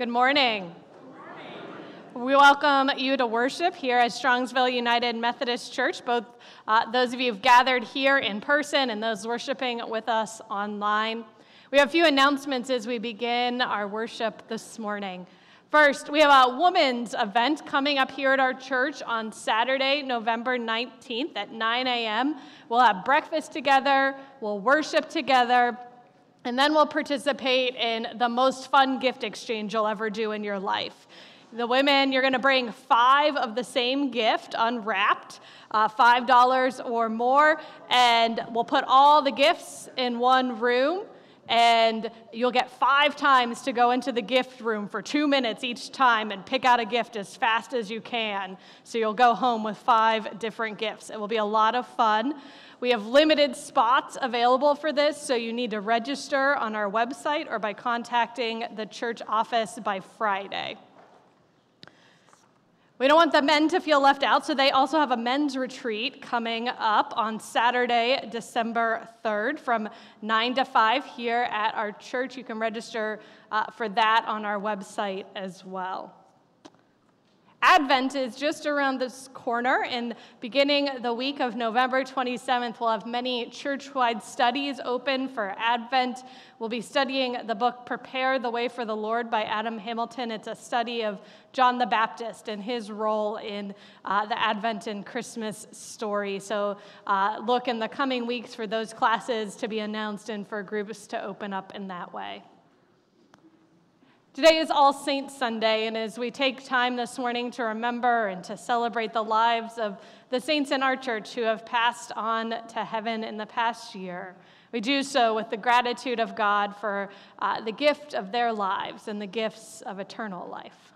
Good morning. We welcome you to worship here at Strongsville United Methodist Church, both uh, those of you who've gathered here in person and those worshiping with us online. We have a few announcements as we begin our worship this morning. First, we have a women's event coming up here at our church on Saturday, November 19th at 9 a.m. We'll have breakfast together, we'll worship together, and then we'll participate in the most fun gift exchange you'll ever do in your life. The women, you're going to bring five of the same gift unwrapped, uh, $5 or more, and we'll put all the gifts in one room. And you'll get five times to go into the gift room for two minutes each time and pick out a gift as fast as you can. So you'll go home with five different gifts. It will be a lot of fun. We have limited spots available for this, so you need to register on our website or by contacting the church office by Friday. We don't want the men to feel left out, so they also have a men's retreat coming up on Saturday, December 3rd from 9 to 5 here at our church. You can register uh, for that on our website as well. Advent is just around this corner, and beginning the week of November 27th, we'll have many church wide studies open for Advent. We'll be studying the book Prepare the Way for the Lord by Adam Hamilton. It's a study of John the Baptist and his role in uh, the Advent and Christmas story. So, uh, look in the coming weeks for those classes to be announced and for groups to open up in that way. Today is All Saints Sunday, and as we take time this morning to remember and to celebrate the lives of the saints in our church who have passed on to heaven in the past year, we do so with the gratitude of God for uh, the gift of their lives and the gifts of eternal life.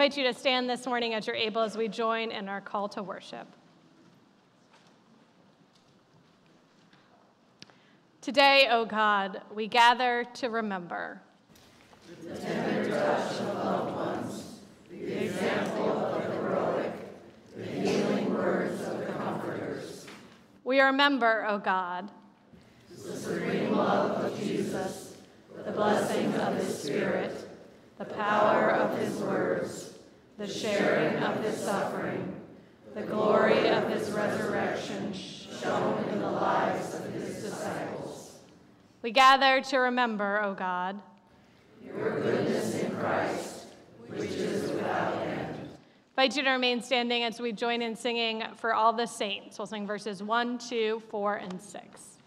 Invite you to stand this morning as you're able as we join in our call to worship. Today, O oh God, we gather to remember the tender touch of loved ones, the example of the heroic, the healing words of the comforters. We remember, O oh God, the supreme love of Jesus, the blessing of his Spirit, the power of his words, the sharing of his suffering, the glory of his resurrection shown in the lives of his disciples. We gather to remember, O God, your goodness in Christ, which is without end. I invite you to remain standing as we join in singing for all the saints. We'll sing verses 1, 2, 4, and 6.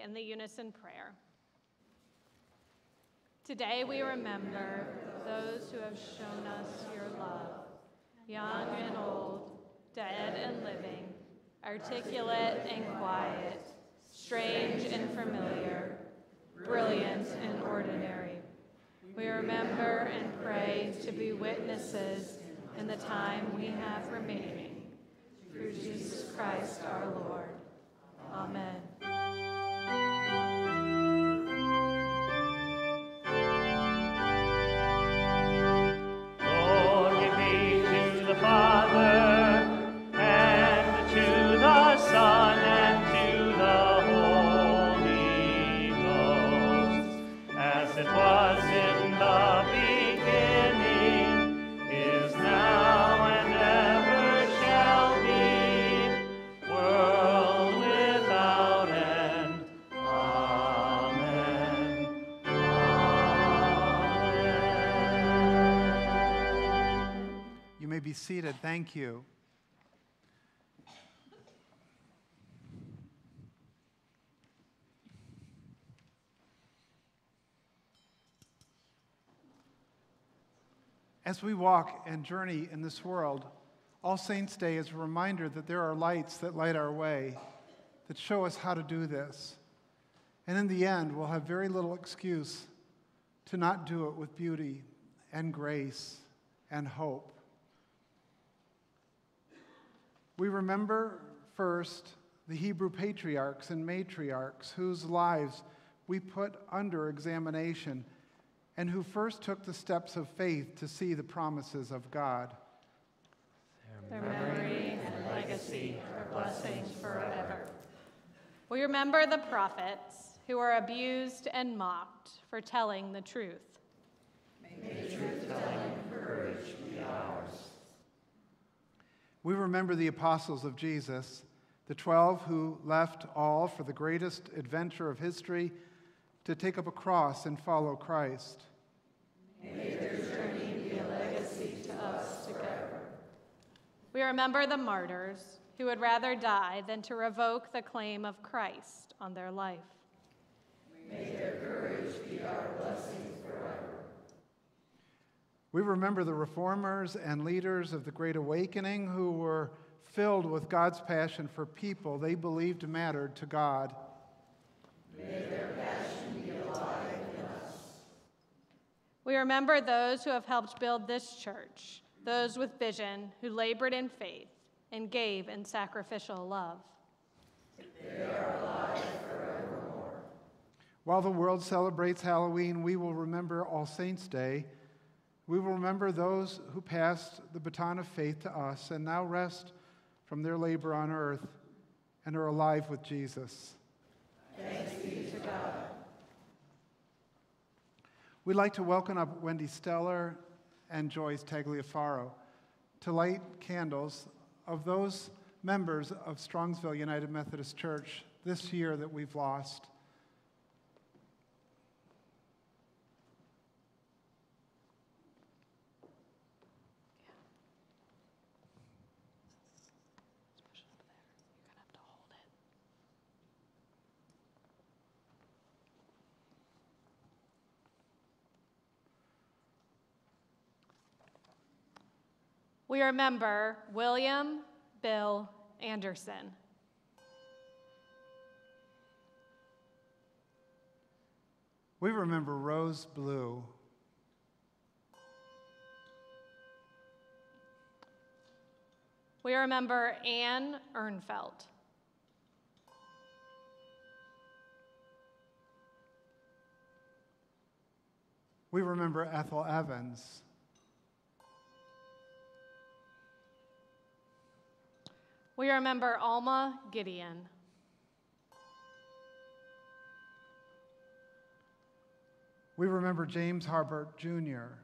In the unison prayer. Today we remember those who have shown us your love, young and old, dead and living, articulate and quiet, strange and familiar, brilliant and ordinary. We remember and pray to be witnesses in the time we have remaining. Through Jesus Christ our Lord. Amen. be seated. Thank you. As we walk and journey in this world, All Saints' Day is a reminder that there are lights that light our way, that show us how to do this. And in the end, we'll have very little excuse to not do it with beauty and grace and hope. We remember first the Hebrew patriarchs and matriarchs whose lives we put under examination and who first took the steps of faith to see the promises of God. Their memory and legacy are blessings forever. We remember the prophets who were abused and mocked for telling the truth. May the truth telling courage be ours. We remember the apostles of Jesus, the 12 who left all for the greatest adventure of history to take up a cross and follow Christ. May their journey be a legacy to us together. We remember the martyrs who would rather die than to revoke the claim of Christ on their life. May their courage be our blessing forever. We remember the reformers and leaders of the Great Awakening who were filled with God's passion for people they believed mattered to God. May their passion be alive in us. We remember those who have helped build this church, those with vision who labored in faith and gave in sacrificial love. They are alive forevermore. While the world celebrates Halloween, we will remember All Saints' Day. We will remember those who passed the baton of faith to us and now rest from their labor on earth and are alive with Jesus. Thanks be to God. We'd like to welcome up Wendy Steller and Joyce Tagliafaro to light candles of those members of Strongsville United Methodist Church this year that we've lost. We remember William Bill Anderson. We remember Rose Blue. We remember Anne Ehrnfelt. We remember Ethel Evans. We remember Alma Gideon. We remember James Harbert Jr.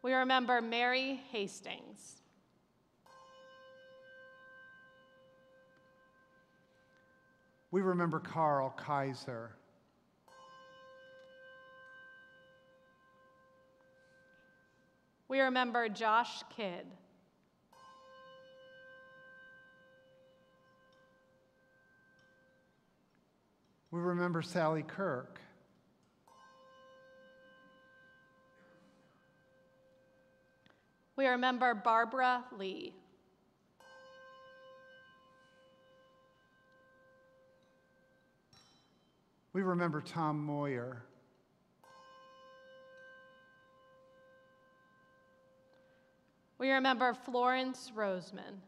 We remember Mary Hastings. We remember Carl Kaiser. We remember Josh Kidd. We remember Sally Kirk. We remember Barbara Lee. We remember Tom Moyer. We remember Florence Roseman.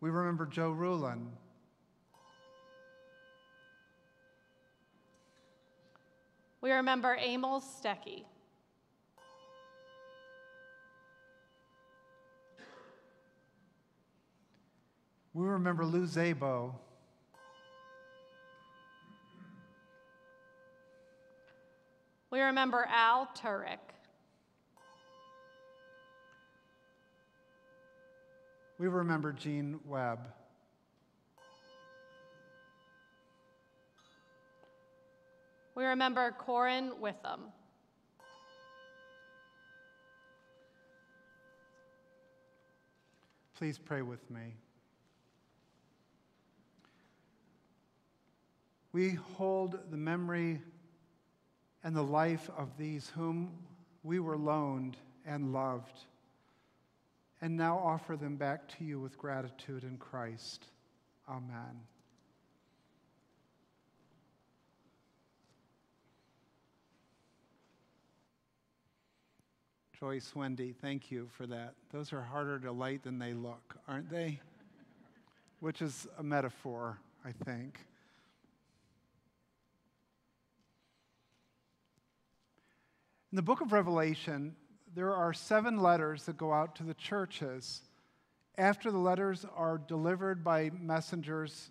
We remember Joe Rulon. We remember Emil Stecky. We remember Lou Zabo. We remember Al Turek. We remember Gene Webb. We remember Corin Witham. Please pray with me. We hold the memory and the life of these whom we were loaned and loved, and now offer them back to you with gratitude in Christ. Amen. Joyce, Wendy, thank you for that. Those are harder to light than they look, aren't they? Which is a metaphor, I think. In the book of Revelation, there are seven letters that go out to the churches. After the letters are delivered by messengers,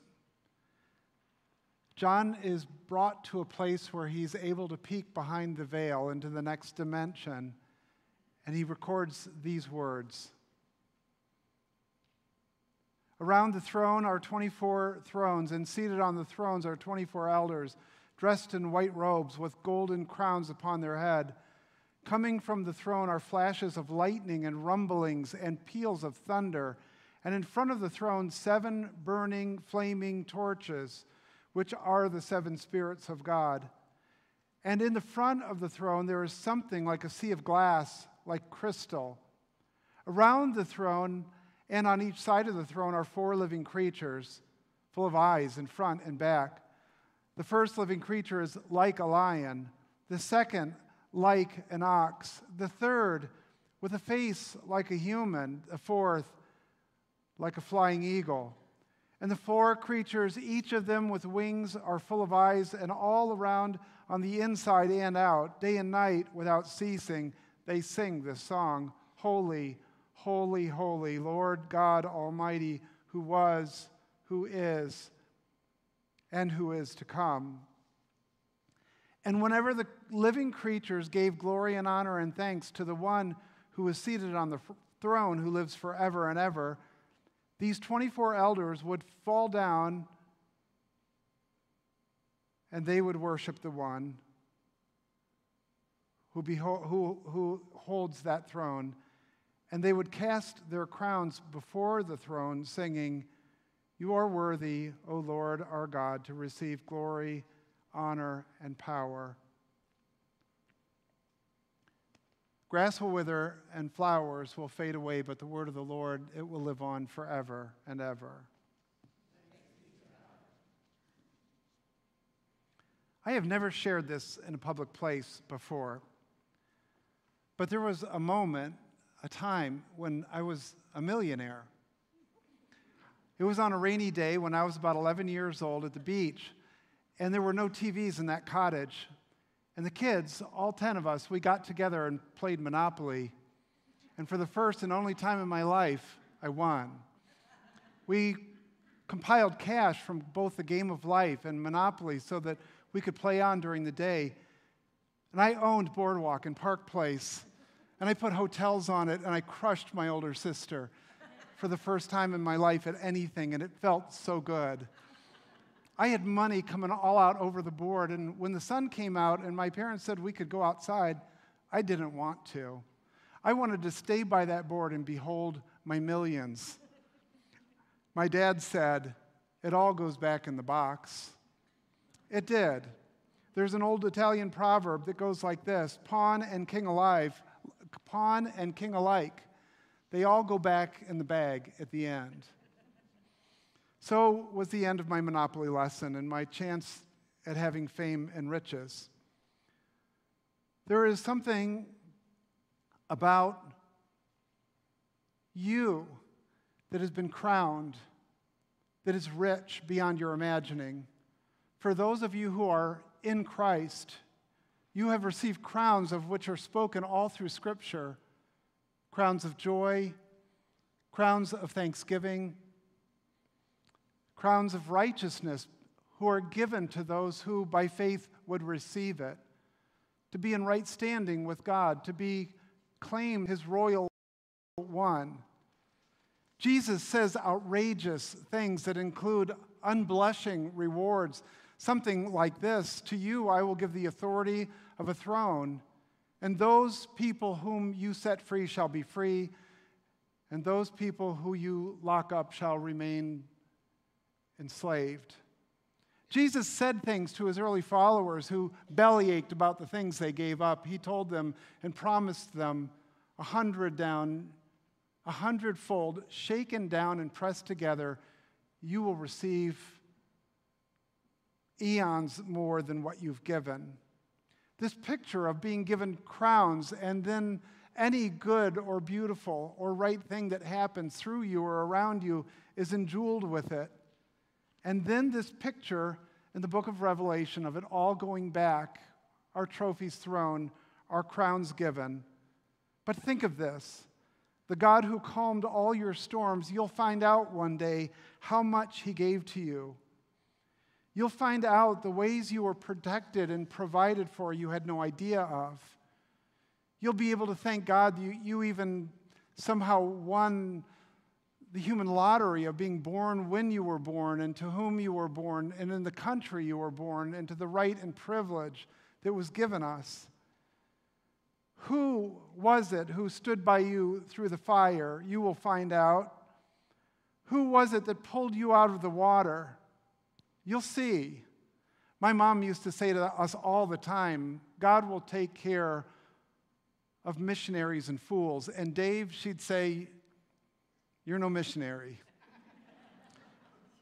John is brought to a place where he's able to peek behind the veil into the next dimension and he records these words Around the throne are 24 thrones, and seated on the thrones are 24 elders, dressed in white robes with golden crowns upon their head. Coming from the throne are flashes of lightning and rumblings and peals of thunder. And in front of the throne, seven burning, flaming torches, which are the seven spirits of God. And in the front of the throne, there is something like a sea of glass like crystal. Around the throne and on each side of the throne are four living creatures, full of eyes in front and back. The first living creature is like a lion, the second, like an ox, the third, with a face like a human, the fourth, like a flying eagle. And the four creatures, each of them with wings, are full of eyes, and all around on the inside and out, day and night, without ceasing, they sing this song Holy, holy, holy, Lord God Almighty, who was, who is, and who is to come. And whenever the living creatures gave glory and honor and thanks to the one who is seated on the throne, who lives forever and ever, these 24 elders would fall down and they would worship the one who, who, who holds that throne. And they would cast their crowns before the throne, singing, You are worthy, O Lord our God, to receive glory, honor, and power. Grass will wither and flowers will fade away, but the word of the Lord, it will live on forever and ever. I have never shared this in a public place before. But there was a moment, a time, when I was a millionaire. It was on a rainy day when I was about 11 years old at the beach, and there were no TVs in that cottage. And the kids, all 10 of us, we got together and played Monopoly. And for the first and only time in my life, I won. We compiled cash from both the game of life and Monopoly so that we could play on during the day. And I owned Boardwalk and Park Place and I put hotels on it, and I crushed my older sister for the first time in my life at anything, and it felt so good. I had money coming all out over the board, and when the sun came out and my parents said we could go outside, I didn't want to. I wanted to stay by that board and behold my millions. My dad said, It all goes back in the box. It did. There's an old Italian proverb that goes like this Pawn and king alive pawn and king alike, they all go back in the bag at the end. So was the end of my Monopoly lesson and my chance at having fame and riches. There is something about you that has been crowned, that is rich beyond your imagining. For those of you who are in Christ, you have received crowns of which are spoken all through Scripture crowns of joy, crowns of thanksgiving, crowns of righteousness, who are given to those who by faith would receive it, to be in right standing with God, to be claimed his royal one. Jesus says outrageous things that include unblushing rewards something like this To you I will give the authority of a throne, and those people whom you set free shall be free, and those people who you lock up shall remain enslaved. Jesus said things to his early followers who bellyached about the things they gave up. He told them and promised them a hundred down, a hundredfold, shaken down and pressed together, you will receive eons more than what you've given. This picture of being given crowns and then any good or beautiful or right thing that happens through you or around you is enjeweled with it. And then this picture in the book of Revelation of it all going back, our trophies thrown, our crowns given. But think of this the God who calmed all your storms, you'll find out one day how much he gave to you. You'll find out the ways you were protected and provided for you had no idea of. You'll be able to thank God you, you even somehow won the human lottery of being born when you were born and to whom you were born and in the country you were born and to the right and privilege that was given us. Who was it who stood by you through the fire? You will find out. Who was it that pulled you out of the water? You'll see. My mom used to say to us all the time God will take care of missionaries and fools. And Dave, she'd say, you're no missionary.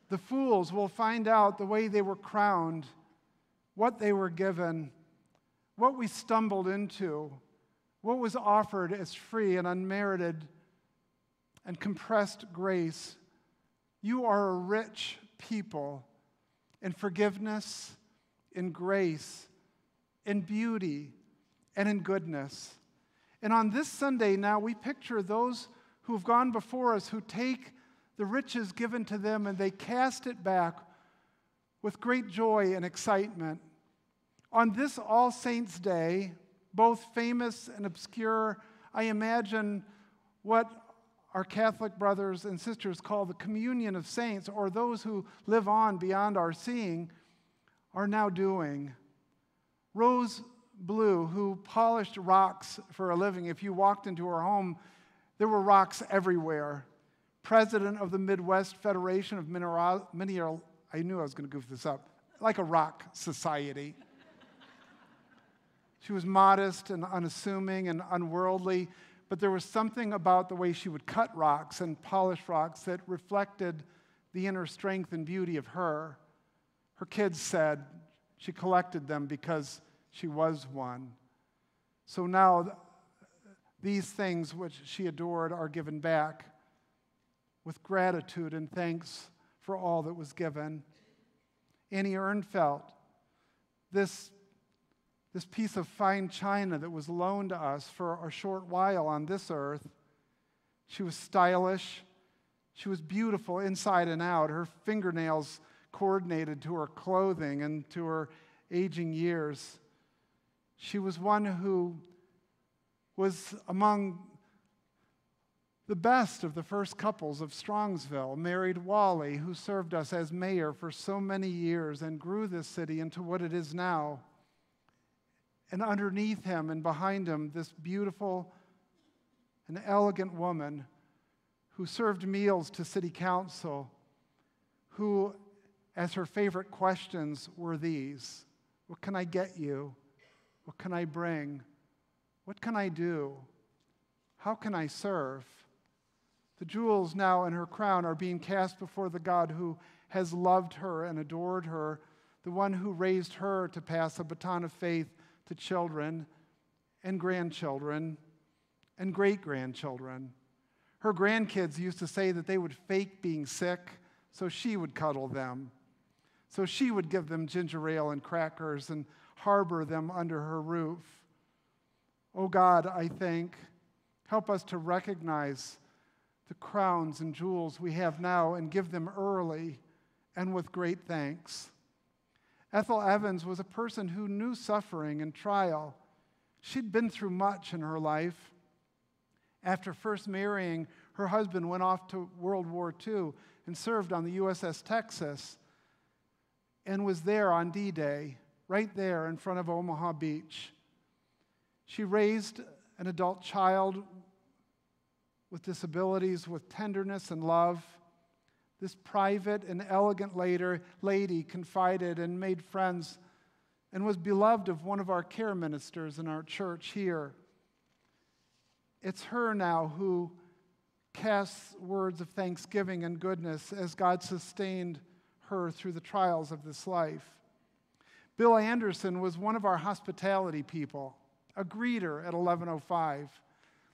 the fools will find out the way they were crowned, what they were given, what we stumbled into, what was offered as free and unmerited and compressed grace. You are a rich people in forgiveness, in grace, in beauty, and in goodness. And on this Sunday now, we picture those who have gone before us, who take the riches given to them and they cast it back with great joy and excitement. On this All Saints' Day, both famous and obscure, I imagine what our Catholic brothers and sisters call the communion of saints, or those who live on beyond our seeing, are now doing. Rose Blue, who polished rocks for a living, if you walked into her home, there were rocks everywhere. President of the Midwest Federation of Mineral, Mineral I knew I was going to goof this up, like a rock society. she was modest and unassuming and unworldly, but there was something about the way she would cut rocks and polish rocks that reflected the inner strength and beauty of her. Her kids said she collected them because she was one. So now these things which she adored are given back with gratitude and thanks for all that was given. Annie Ehrnfelt, this, this piece of fine china that was loaned to us for a short while on this earth, she was stylish. She was beautiful inside and out. Her fingernails coordinated to her clothing and to her aging years. She was one who was among the best of the first couples of Strongsville, married Wally, who served us as mayor for so many years and grew this city into what it is now. And underneath him and behind him, this beautiful and elegant woman who served meals to city council, who, as her favorite questions, were these What can I get you? What can I bring? What can I do? How can I serve? The jewels now in her crown are being cast before the God who has loved her and adored her, the one who raised her to pass a baton of faith to children and grandchildren and great grandchildren. Her grandkids used to say that they would fake being sick so she would cuddle them. So she would give them ginger ale and crackers and harbor them under her roof. Oh God, I think, help us to recognize the crowns and jewels we have now and give them early and with great thanks. Ethel Evans was a person who knew suffering and trial. She'd been through much in her life. After first marrying, her husband went off to World War II and served on the USS Texas and was there on D Day, right there in front of Omaha Beach. She raised an adult child with disabilities with tenderness and love. This private and elegant lady confided and made friends and was beloved of one of our care ministers in our church here. It's her now who casts words of thanksgiving and goodness as God sustained her through the trials of this life. Bill Anderson was one of our hospitality people, a greeter at 1105.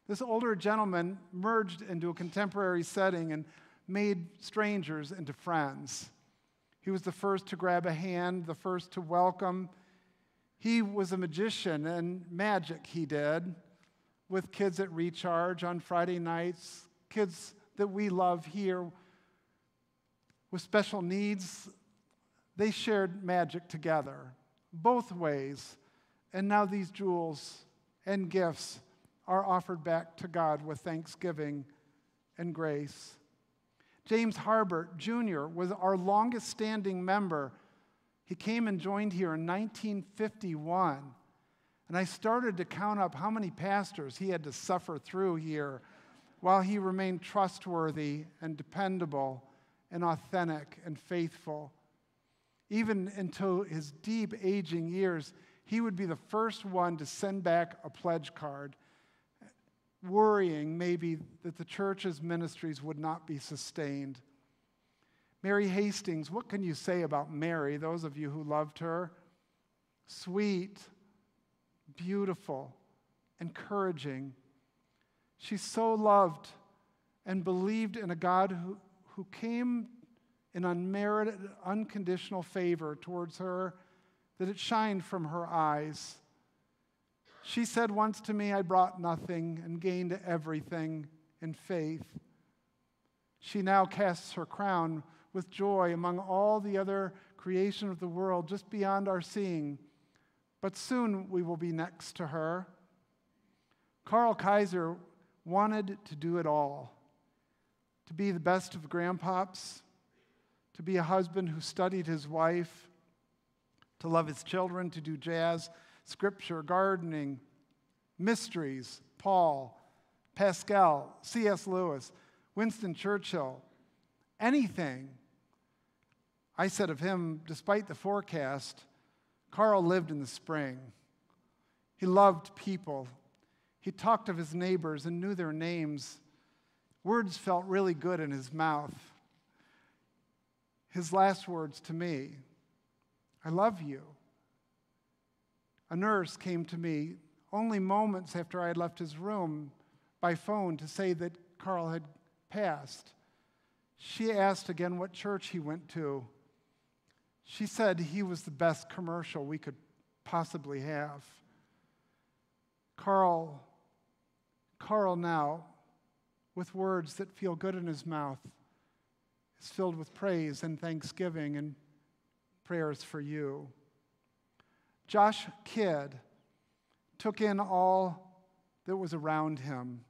This older gentleman merged into a contemporary setting and made strangers into friends. He was the first to grab a hand, the first to welcome. He was a magician and magic he did with kids at Recharge on Friday nights, kids that we love here with special needs. They shared magic together, both ways. And now these jewels and gifts are offered back to God with thanksgiving and grace. James Harbert Jr. was our longest standing member. He came and joined here in 1951. And I started to count up how many pastors he had to suffer through here while he remained trustworthy and dependable and authentic and faithful. Even until his deep aging years, he would be the first one to send back a pledge card, worrying maybe that the church's ministries would not be sustained. Mary Hastings, what can you say about Mary, those of you who loved her? Sweet, beautiful, encouraging. She so loved and believed in a God who, who came in unmerited, unconditional favor towards her, that it shined from her eyes. She said once to me, I brought nothing and gained everything in faith. She now casts her crown with joy among all the other creation of the world, just beyond our seeing. But soon we will be next to her. Carl Kaiser wanted to do it all to be the best of grandpops, to be a husband who studied his wife, to love his children, to do jazz, scripture, gardening, mysteries, Paul, Pascal, C.S. Lewis, Winston Churchill, anything. I said of him, despite the forecast, Carl lived in the spring. He loved people. He talked of his neighbors and knew their names. Words felt really good in his mouth. His last words to me I love you. A nurse came to me only moments after I had left his room by phone to say that Carl had passed. She asked again what church he went to. She said he was the best commercial we could possibly have. Carl, Carl now with words that feel good in his mouth is filled with praise and thanksgiving and prayers for you. Josh Kidd took in all that was around him.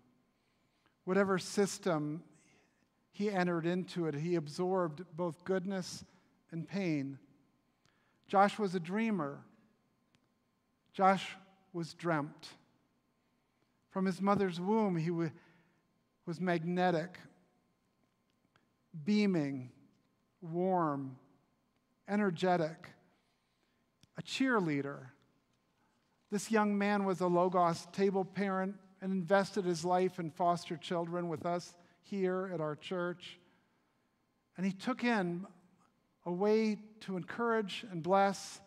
Whatever system he entered into it, he absorbed both goodness and pain. Josh was a dreamer. Josh was dreamt. From his mother's womb, he, was magnetic, beaming, warm, energetic, a cheerleader. This young man was a Logos table parent and invested his life in foster children with us here at our church. And he took in a way to encourage and bless,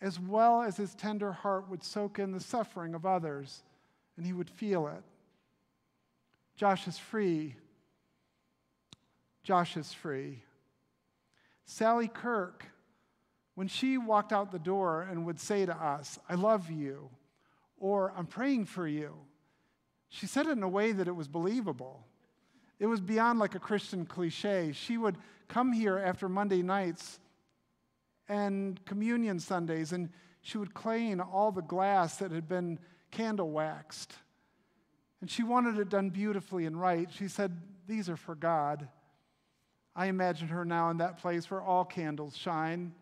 as well as his tender heart would soak in the suffering of others, and he would feel it. Josh is free. Josh is free. Sally Kirk, when she walked out the door and would say to us, I love you, or I'm praying for you, she said it in a way that it was believable. It was beyond like a Christian cliche. She would come here after Monday nights and communion Sundays, and she would clean all the glass that had been candle waxed and she wanted it done beautifully and right. She said, These are for God. I imagine her now in that place where all candles shine,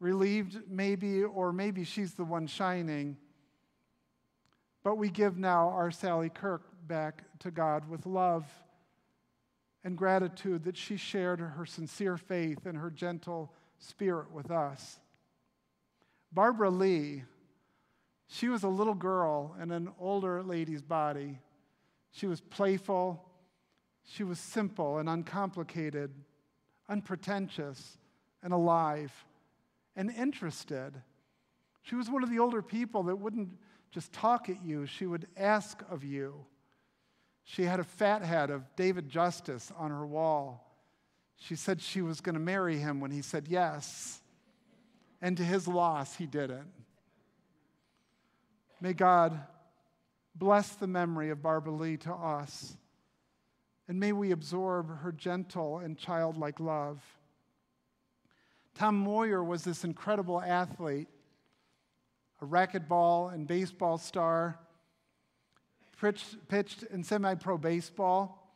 relieved maybe, or maybe she's the one shining. But we give now our Sally Kirk back to God with love and gratitude that she shared her sincere faith and her gentle spirit with us. Barbara Lee, she was a little girl in an older lady's body. She was playful, she was simple and uncomplicated, unpretentious and alive and interested. She was one of the older people that wouldn't just talk at you, she would ask of you. She had a fat head of David Justice on her wall. She said she was going to marry him when he said yes. And to his loss, he didn't. May God bless the memory of Barbara Lee to us. And may we absorb her gentle and childlike love. Tom Moyer was this incredible athlete, a racquetball and baseball star, pitched, in semi pro baseball.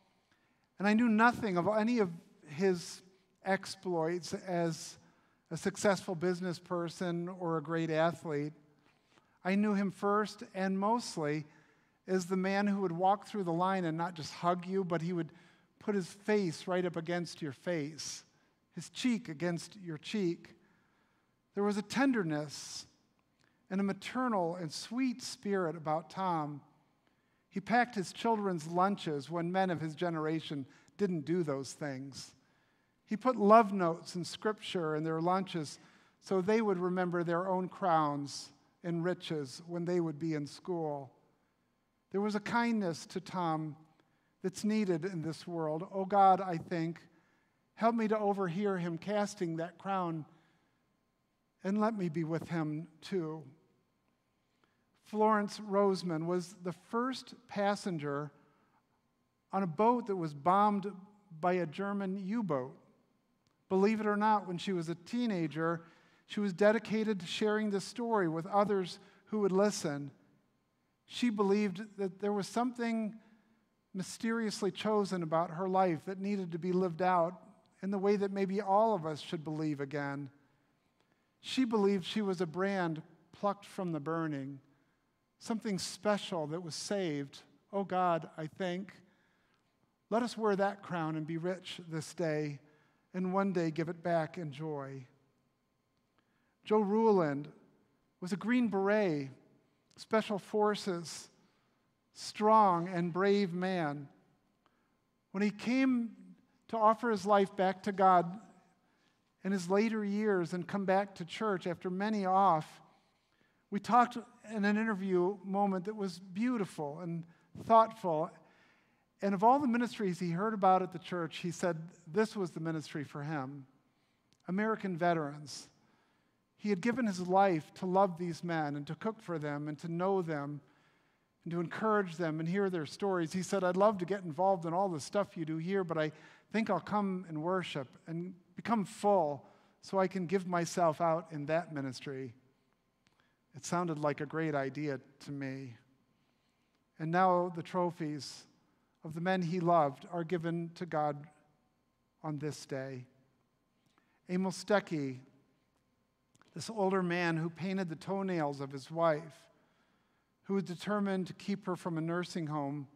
And I knew nothing of any of his exploits as a successful business person or a great athlete. I knew him first and mostly as the man who would walk through the line and not just hug you, but he would put his face right up against your face, his cheek against your cheek. There was a tenderness and a maternal and sweet spirit about Tom. He packed his children's lunches when men of his generation didn't do those things. He put love notes and scripture in their lunches so they would remember their own crowns and riches when they would be in school. There was a kindness to Tom that's needed in this world. Oh God, I think, help me to overhear him casting that crown and let me be with him too. Florence Roseman was the first passenger on a boat that was bombed by a German U boat. Believe it or not, when she was a teenager, she was dedicated to sharing this story with others who would listen. She believed that there was something mysteriously chosen about her life that needed to be lived out in the way that maybe all of us should believe again. She believed she was a brand plucked from the burning, something special that was saved. Oh God, I think. Let us wear that crown and be rich this day and one day give it back in joy. Joe Ruland was a Green Beret, Special Forces, strong and brave man. When he came to offer his life back to God in his later years and come back to church after many off, we talked in an interview moment that was beautiful and thoughtful and of all the ministries he heard about at the church, he said this was the ministry for him American veterans. He had given his life to love these men and to cook for them and to know them and to encourage them and hear their stories. He said, I'd love to get involved in all the stuff you do here, but I think I'll come and worship and become full so I can give myself out in that ministry. It sounded like a great idea to me. And now the trophies of the men he loved are given to God on this day. Emil Stecky, this older man who painted the toenails of his wife, who was determined to keep her from a nursing home,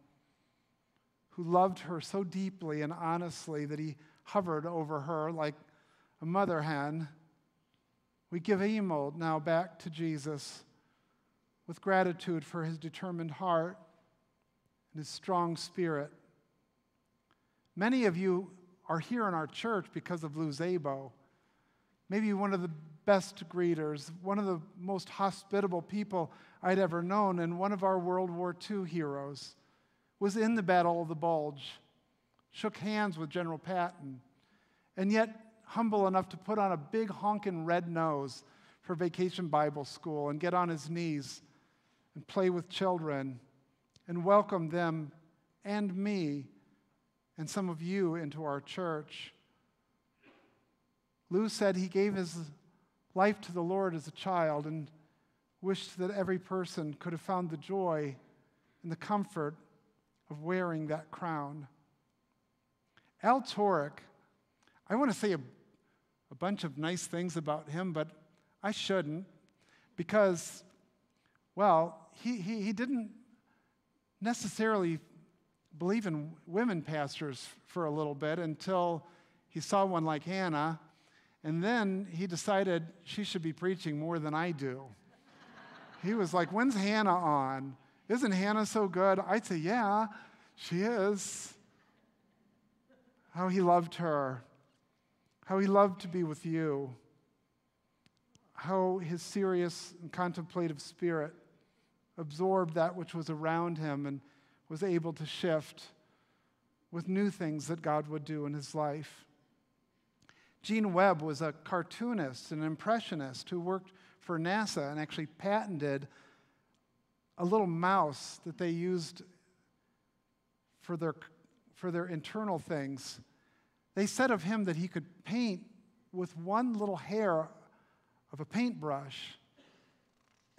who loved her so deeply and honestly that he hovered over her like a mother hen. We give Emil now back to Jesus with gratitude for his determined heart and his strong spirit. Many of you are here in our church because of Lou Zabo. Maybe one of the best greeters, one of the most hospitable people I'd ever known, and one of our World War II heroes, was in the Battle of the Bulge, shook hands with General Patton, and yet humble enough to put on a big honking red nose for vacation Bible school and get on his knees and play with children and welcome them and me and some of you into our church. Lou said he gave his life to the Lord as a child and wished that every person could have found the joy and the comfort of wearing that crown. Al Torek, I want to say a, a bunch of nice things about him, but I shouldn't because, well, he, he, he didn't necessarily believe in women pastors for a little bit until he saw one like Hannah. And then he decided she should be preaching more than I do. he was like, When's Hannah on? Isn't Hannah so good? I'd say, Yeah, she is. How he loved her, how he loved to be with you, how his serious and contemplative spirit absorbed that which was around him and was able to shift with new things that God would do in his life. Gene Webb was a cartoonist, an impressionist who worked for NASA and actually patented a little mouse that they used for their, for their internal things. They said of him that he could paint with one little hair of a paintbrush.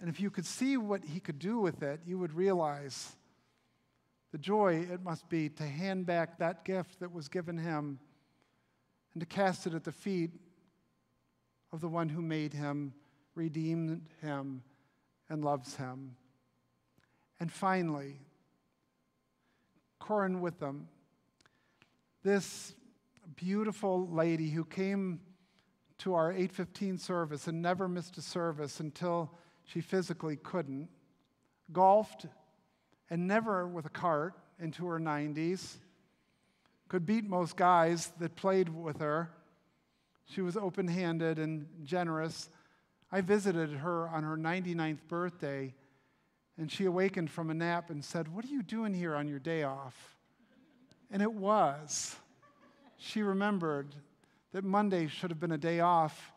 And if you could see what he could do with it, you would realize the joy it must be to hand back that gift that was given him and to cast it at the feet of the one who made him, redeemed him, and loves him. And finally, Corin Witham, this beautiful lady who came to our 815 service and never missed a service until she physically couldn't, golfed and never with a cart into her 90s, could beat most guys that played with her. She was open handed and generous. I visited her on her 99th birthday, and she awakened from a nap and said, What are you doing here on your day off? And it was. She remembered that Monday should have been a day off,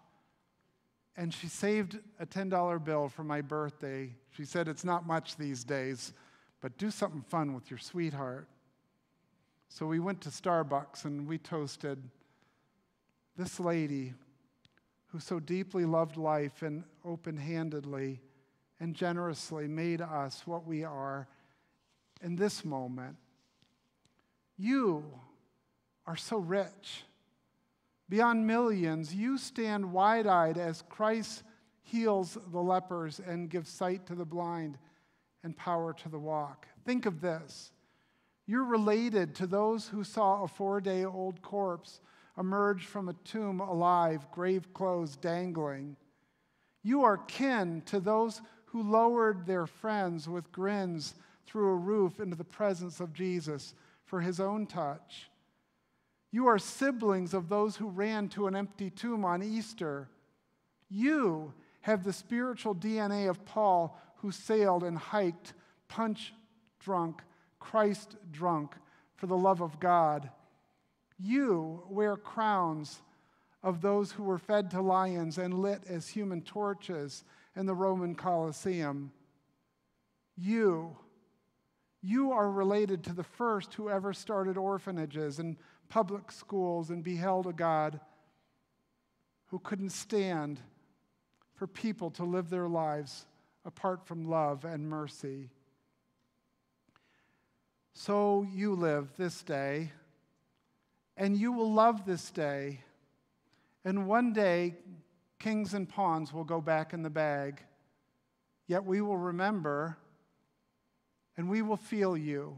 and she saved a $10 bill for my birthday. She said, It's not much these days but do something fun with your sweetheart. So we went to Starbucks and we toasted this lady who so deeply loved life and open handedly and generously made us what we are in this moment. You are so rich. Beyond millions, you stand wide eyed as Christ heals the lepers and gives sight to the blind and power to the walk. Think of this. You're related to those who saw a four day old corpse emerge from a tomb alive, grave clothes dangling. You are kin to those who lowered their friends with grins through a roof into the presence of Jesus for his own touch. You are siblings of those who ran to an empty tomb on Easter. You have the spiritual DNA of Paul, who sailed and hiked, punch drunk, Christ drunk, for the love of God. You wear crowns of those who were fed to lions and lit as human torches in the Roman Colosseum. You, you are related to the first who ever started orphanages and public schools and beheld a God who couldn't stand for people to live their lives apart from love and mercy. So you live this day, and you will love this day. And one day, kings and pawns will go back in the bag. Yet we will remember, and we will feel you.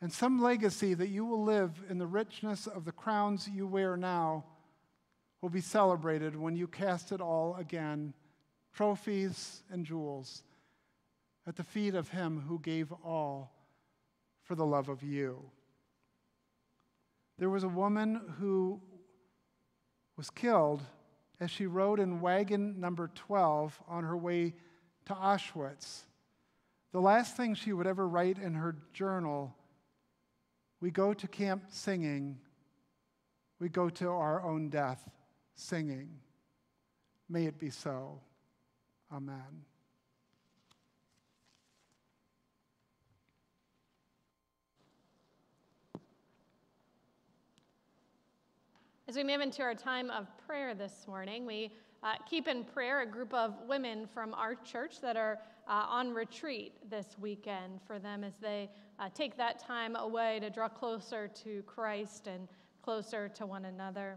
And some legacy that you will live in the richness of the crowns you wear now will be celebrated when you cast it all again trophies, and jewels at the feet of him who gave all for the love of you. There was a woman who was killed as she rode in wagon number 12 on her way to Auschwitz. The last thing she would ever write in her journal we go to camp singing, we go to our own death singing. May it be so. Amen. As we move into our time of prayer this morning, we uh, keep in prayer a group of women from our church that are uh, on retreat this weekend for them as they uh, take that time away to draw closer to Christ and closer to one another.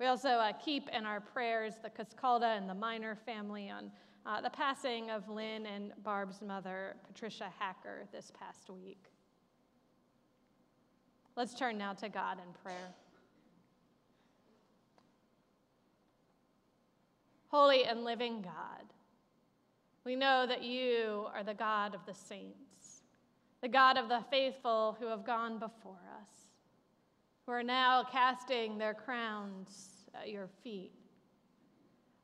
We also uh, keep in our prayers the Cascalda and the Miner family on uh, the passing of Lynn and Barb's mother, Patricia Hacker, this past week. Let's turn now to God in prayer. Holy and living God, we know that you are the God of the saints, the God of the faithful who have gone before us, who are now casting their crowns at your feet,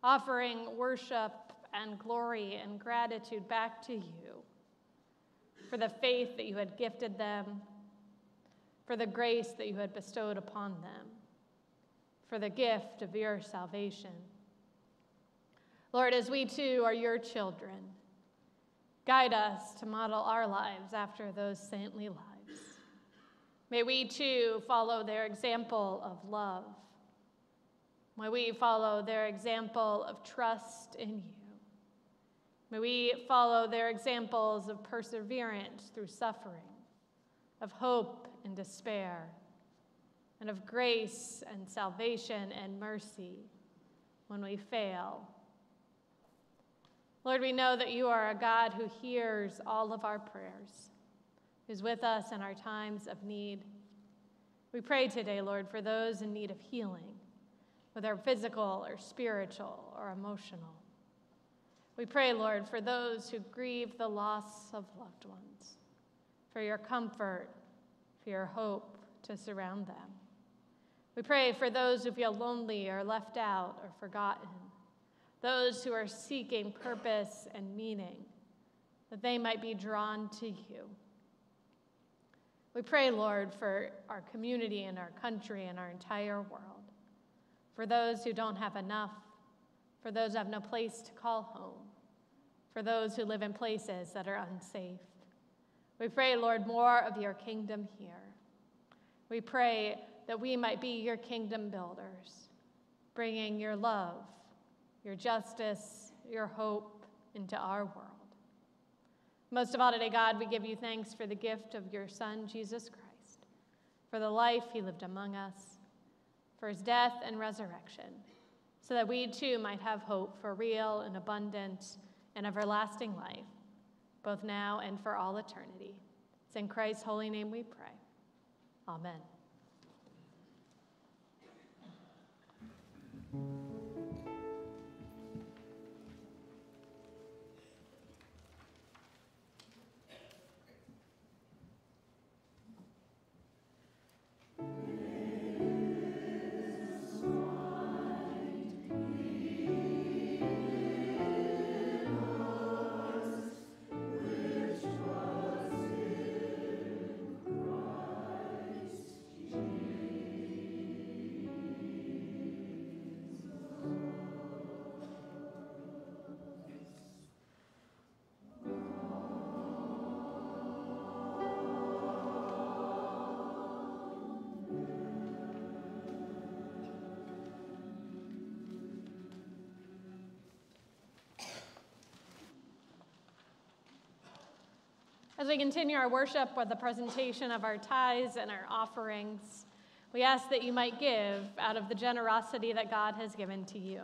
offering worship and glory and gratitude back to you for the faith that you had gifted them, for the grace that you had bestowed upon them, for the gift of your salvation. Lord, as we too are your children, guide us to model our lives after those saintly lives. May we too follow their example of love. May we follow their example of trust in you. May we follow their examples of perseverance through suffering, of hope and despair, and of grace and salvation and mercy when we fail Lord, we know that you are a God who hears all of our prayers, who's with us in our times of need. We pray today, Lord, for those in need of healing, whether physical or spiritual or emotional. We pray, Lord, for those who grieve the loss of loved ones, for your comfort, for your hope to surround them. We pray for those who feel lonely or left out or forgotten those who are seeking purpose and meaning, that they might be drawn to you. We pray, Lord, for our community and our country and our entire world, for those who don't have enough, for those who have no place to call home, for those who live in places that are unsafe. We pray, Lord, more of your kingdom here. We pray that we might be your kingdom builders, bringing your love your justice, your hope into our world. Most of all today, God, we give you thanks for the gift of your Son, Jesus Christ, for the life he lived among us, for his death and resurrection, so that we too might have hope for real and abundant and everlasting life, both now and for all eternity. It's in Christ's holy name we pray. Amen. As we continue our worship with the presentation of our tithes and our offerings, we ask that you might give out of the generosity that God has given to you.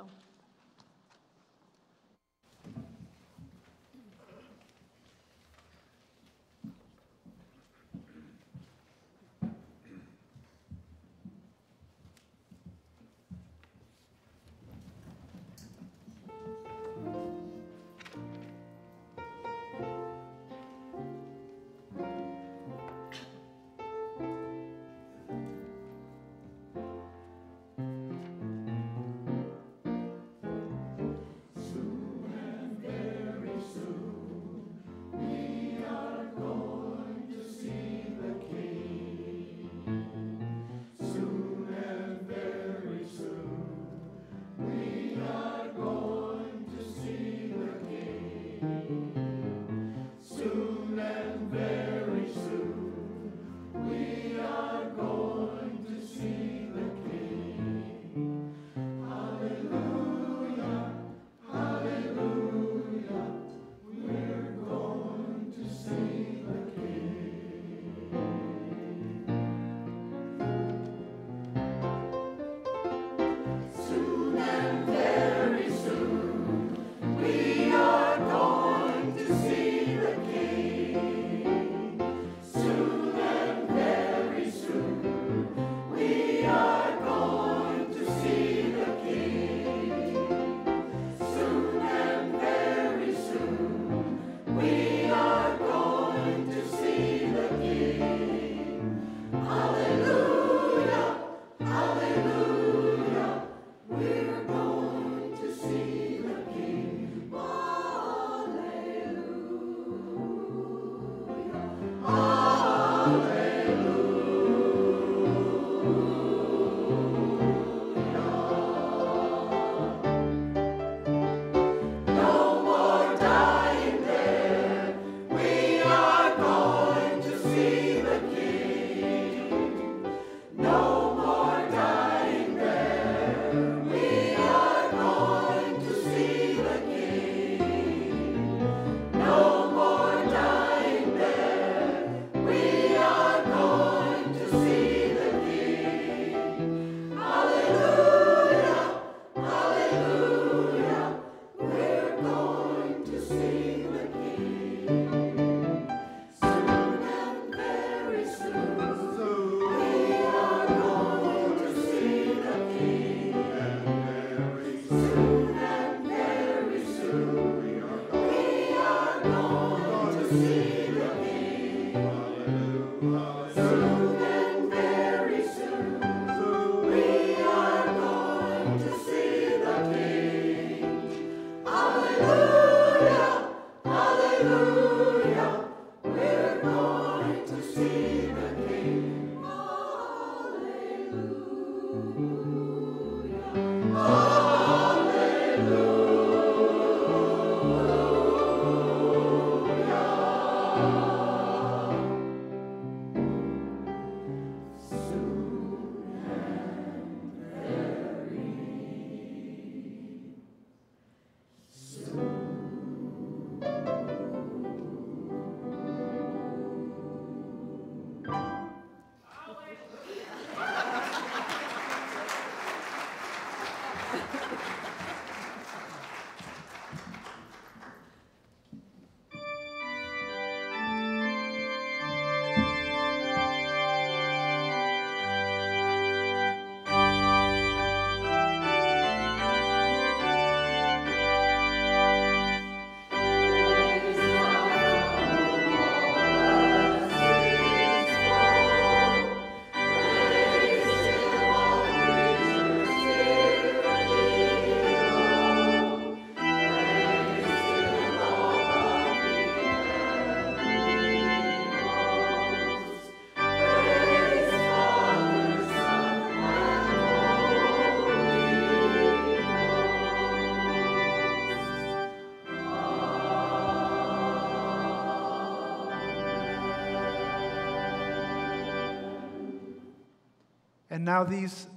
Now these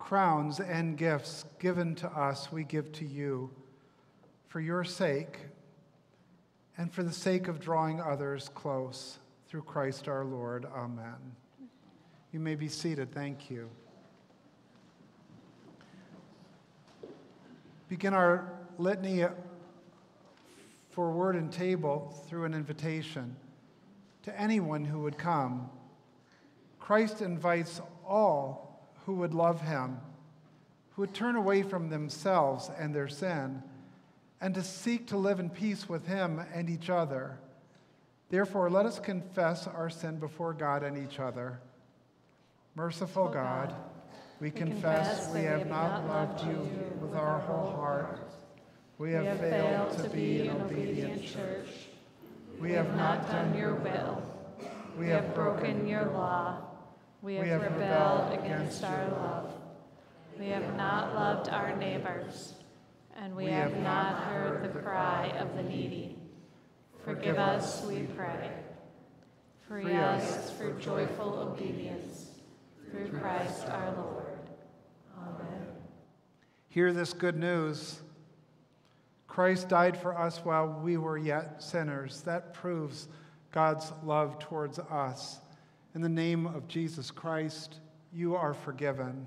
crowns and gifts given to us, we give to you for your sake and for the sake of drawing others close through Christ our Lord. Amen. You may be seated. Thank you. Begin our litany for word and table through an invitation to anyone who would come. Christ invites all who would love him, who would turn away from themselves and their sin, and to seek to live in peace with him and each other. Therefore, let us confess our sin before God and each other. Merciful God, we confess we have not loved you with our whole heart. We have failed to be an obedient church. We have not done your will. We have broken your law. We have, we have rebelled against our love. We have not loved our neighbors, and we, we have, have not heard the cry of the needy. Forgive us, we pray. Free us for joyful obedience through Christ our Lord. Amen. Hear this good news. Christ died for us while we were yet sinners. That proves God's love towards us. In the name of Jesus Christ, you are forgiven.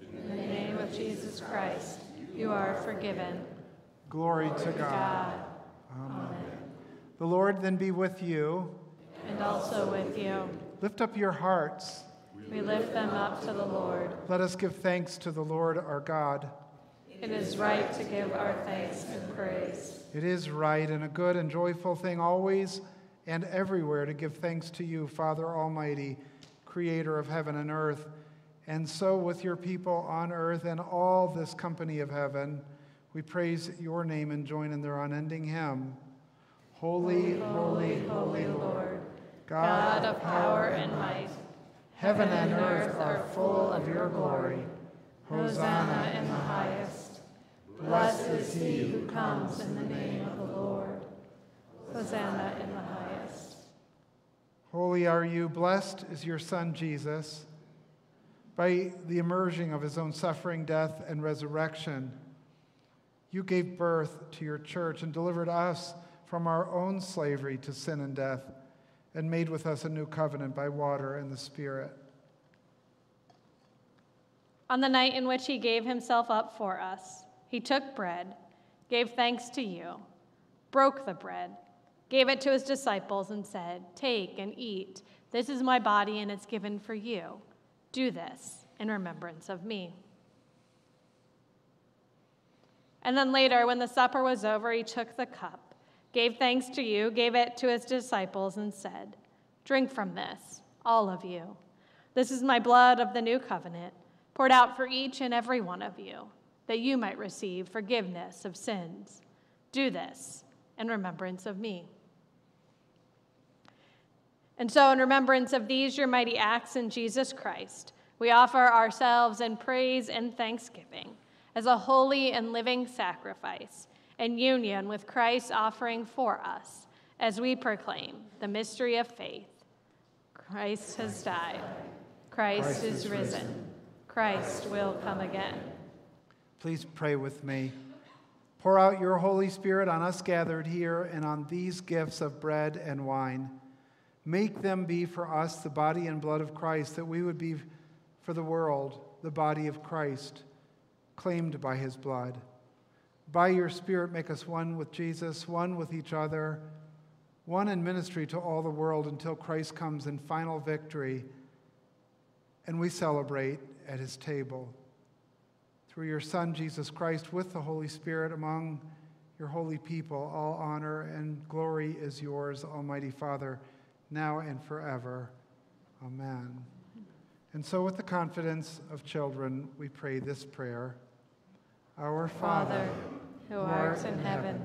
In the name of Jesus Christ, you are forgiven. Glory, Glory to God. God. Amen. Amen. The Lord then be with you. And also with you. Lift up your hearts. We lift them up to the Lord. Let us give thanks to the Lord our God. It is right to give our thanks and praise. It is right and a good and joyful thing always and everywhere to give thanks to you, Father Almighty, creator of heaven and earth. And so, with your people on earth and all this company of heaven, we praise your name and join in their unending hymn. Holy, holy, holy Lord, God of power and might, heaven and earth are full of your glory. Hosanna in the highest. Blessed is he who comes in the name of the Lord. Hosanna in the highest. Holy are you, blessed is your Son Jesus. By the immersion of his own suffering, death, and resurrection, you gave birth to your church and delivered us from our own slavery to sin and death, and made with us a new covenant by water and the Spirit. On the night in which he gave himself up for us, he took bread, gave thanks to you, broke the bread gave it to his disciples, and said, Take and eat. This is my body, and it's given for you. Do this in remembrance of me. And then later, when the supper was over, he took the cup gave thanks to you, gave it to his disciples, and said, Drink from this, all of you. This is my blood of the new covenant, poured out for each and every one of you, that you might receive forgiveness of sins. Do this in remembrance of me. And so, in remembrance of these, your mighty acts in Jesus Christ, we offer ourselves in praise and thanksgiving as a holy and living sacrifice in union with Christ's offering for us as we proclaim the mystery of faith. Christ has died. Christ, Christ is risen. Christ will come again. Please pray with me. Pour out your Holy Spirit on us gathered here and on these gifts of bread and wine. Make them be for us the body and blood of Christ, that we would be for the world the body of Christ, claimed by his blood. By your Spirit, make us one with Jesus, one with each other, one in ministry to all the world until Christ comes in final victory and we celebrate at his table. Through your Son, Jesus Christ, with the Holy Spirit among your holy people, all honor and glory is yours, Almighty Father, now and forever. Amen. And so, with the confidence of children, we pray this prayer. Our Father, who art in heaven,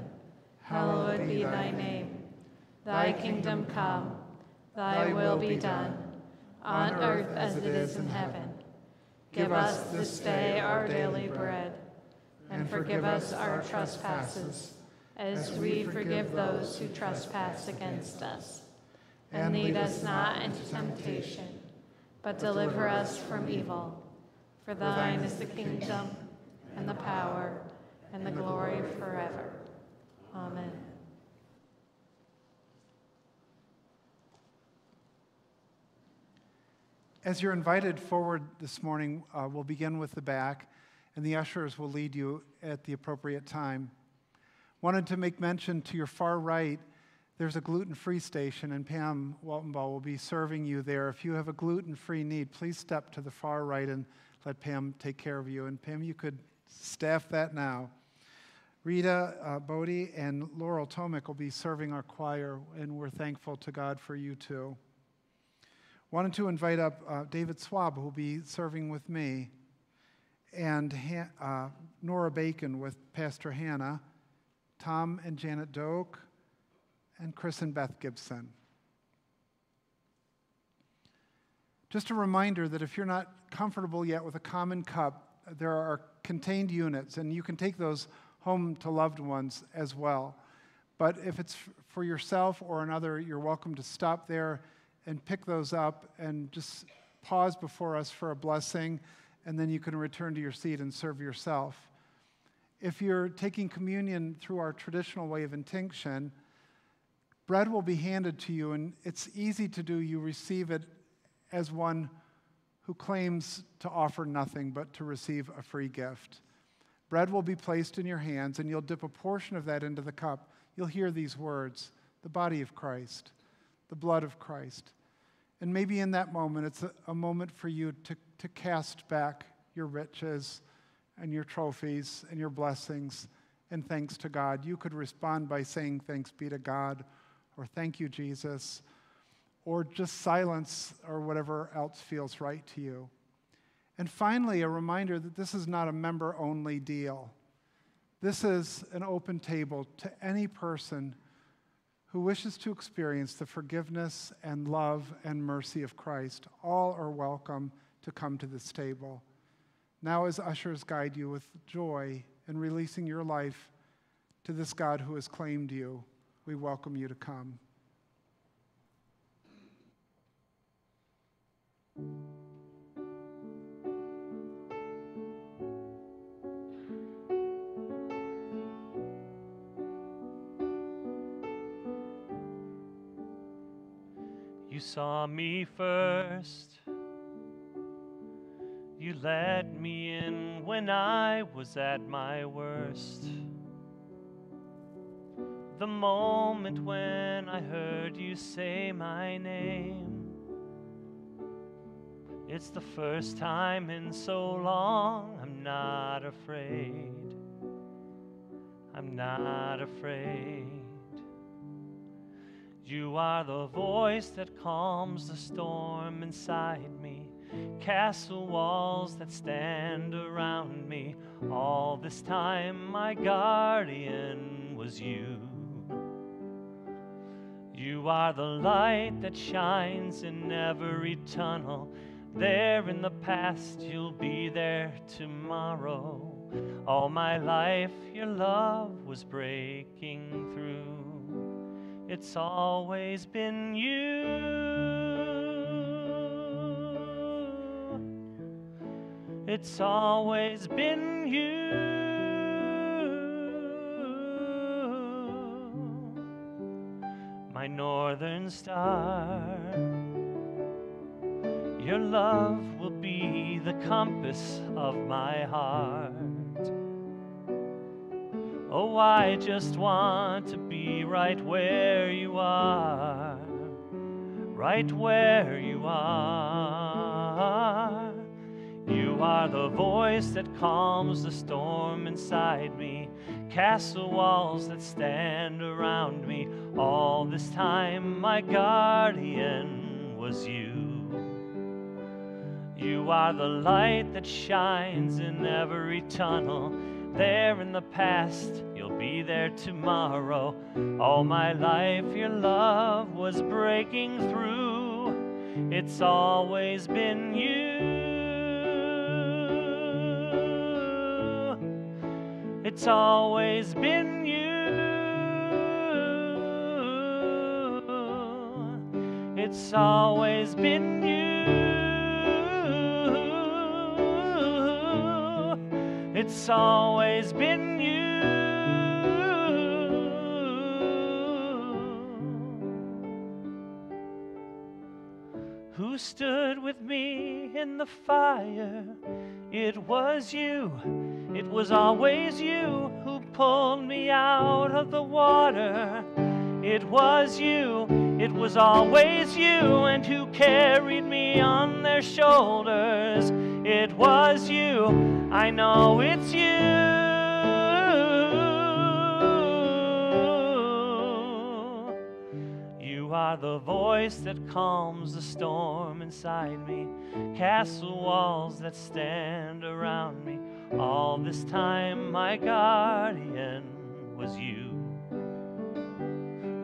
hallowed be thy name. Thy kingdom come, thy will be done, on earth as it is in heaven. Give us this day our daily bread, and forgive us our trespasses, as we forgive those who trespass against us. And lead us not into temptation, but deliver us from evil. For thine is the kingdom and the power and the glory forever. Amen. As you're invited forward this morning, uh, we'll begin with the back, and the ushers will lead you at the appropriate time. Wanted to make mention to your far right, there's a gluten free station, and Pam Waltonbaugh will be serving you there. If you have a gluten free need, please step to the far right and let Pam take care of you. And Pam, you could staff that now. Rita uh, Bodie and Laurel Tomic will be serving our choir, and we're thankful to God for you too. Wanted to invite up uh, David Swab, who will be serving with me, and uh, Nora Bacon with Pastor Hannah, Tom and Janet Doak, and Chris and Beth Gibson. Just a reminder that if you're not comfortable yet with a common cup, there are contained units, and you can take those home to loved ones as well. But if it's for yourself or another, you're welcome to stop there and pick those up and just pause before us for a blessing, and then you can return to your seat and serve yourself. If you're taking communion through our traditional way of intinction, bread will be handed to you, and it's easy to do. You receive it as one who claims to offer nothing but to receive a free gift. Bread will be placed in your hands, and you'll dip a portion of that into the cup. You'll hear these words the body of Christ, the blood of Christ. And maybe in that moment, it's a, a moment for you to, to cast back your riches and your trophies and your blessings and thanks to God. You could respond by saying, Thanks be to God, or Thank you, Jesus or just silence or whatever else feels right to you. And finally, a reminder that this is not a member only deal. This is an open table to any person who wishes to experience the forgiveness and love and mercy of Christ. All are welcome to come to this table. Now, as ushers guide you with joy in releasing your life to this God who has claimed you, we welcome you to come. You saw me first. You let me in when I was at my worst. The moment when I heard you say my name. It's the first time in so long I'm not afraid. I'm not afraid. You are the voice that calms the storm inside me, castle walls that stand around me. All this time, my guardian was you. You are the light that shines in every tunnel. There in the past, you'll be there tomorrow. All my life, your love was breaking through. It's always been you. It's always been you. Northern star. Your love will be the compass of my heart. Oh, I just want to be right where you are, right where you are. You are the voice that calms the storm inside me, castle walls that stand around me. All this time, my guardian was you. You are the light that shines in every tunnel there in the past, you'll be there tomorrow. All my life, your love was breaking through. It's always been you. It's always been you. It's always been you. It's always been you. Who stood with me in the fire? It was you. It was always you who pulled me out of the water. It was you. It was always you and who carried me on their shoulders. It was you. I know it's you. Are the voice that calms the storm inside me, castle walls that stand around me. All this time, my guardian was you.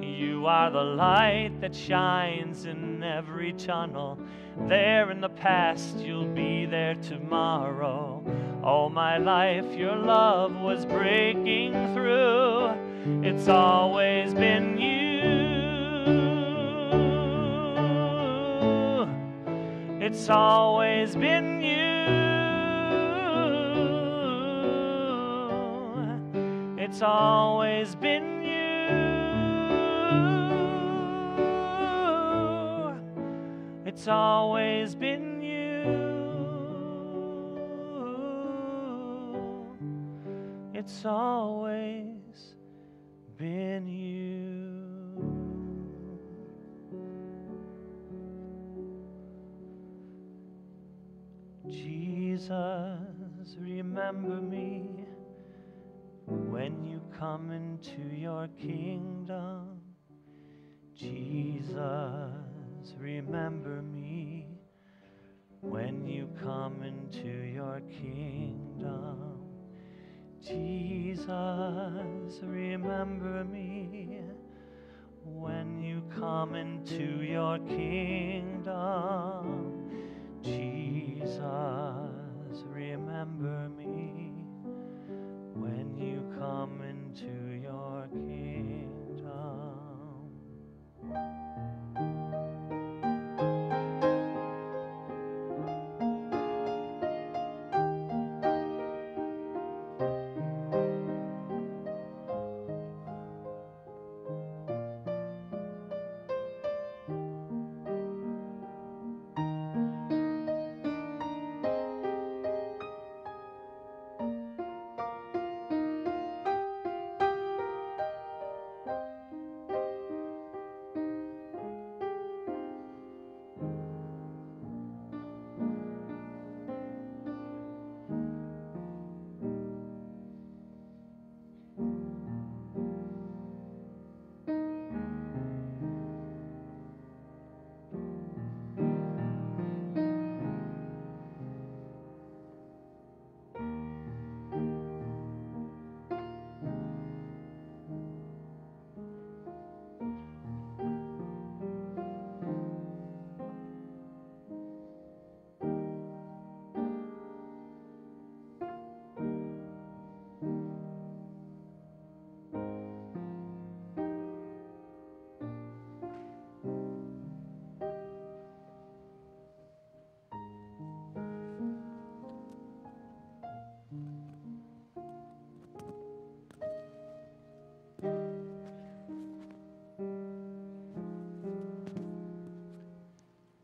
You are the light that shines in every tunnel. There in the past, you'll be there tomorrow. All my life, your love was breaking through. It's always been you. It's always been you. It's always been you. It's always been you. It's always been you. Remember me when you come into your kingdom. Jesus, remember me when you come into your kingdom. Jesus, remember me when you come into your kingdom. Jesus, remember me when you come into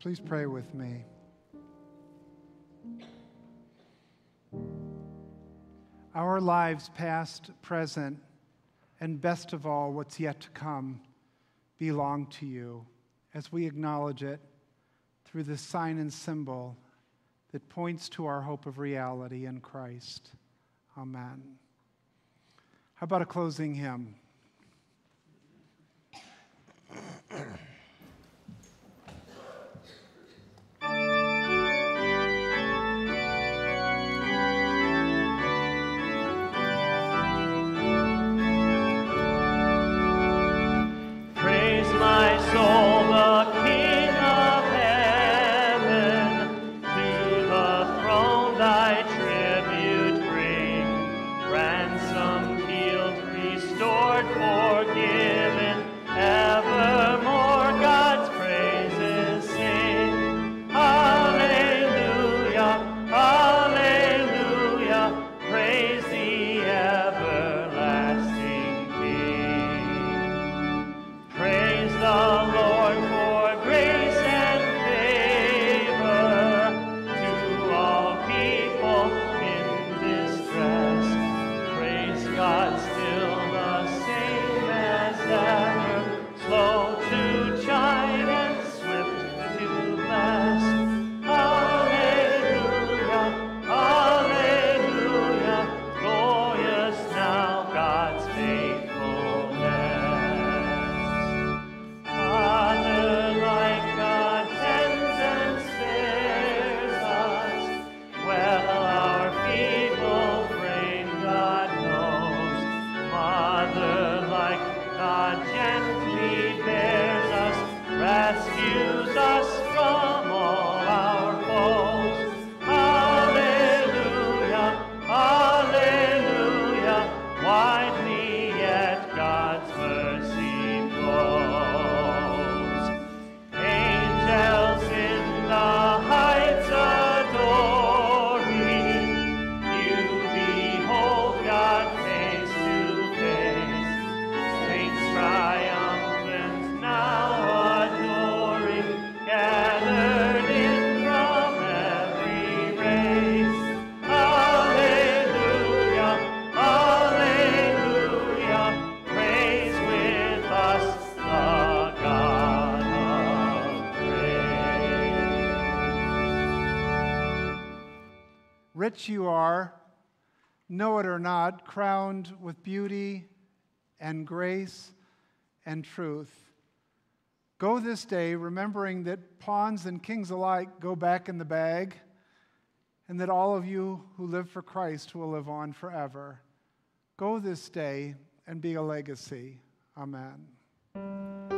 Please pray with me. Our lives, past, present, and best of all, what's yet to come, belong to you as we acknowledge it through this sign and symbol that points to our hope of reality in Christ. Amen. How about a closing hymn? Know it or not, crowned with beauty and grace and truth. Go this day remembering that pawns and kings alike go back in the bag, and that all of you who live for Christ will live on forever. Go this day and be a legacy. Amen.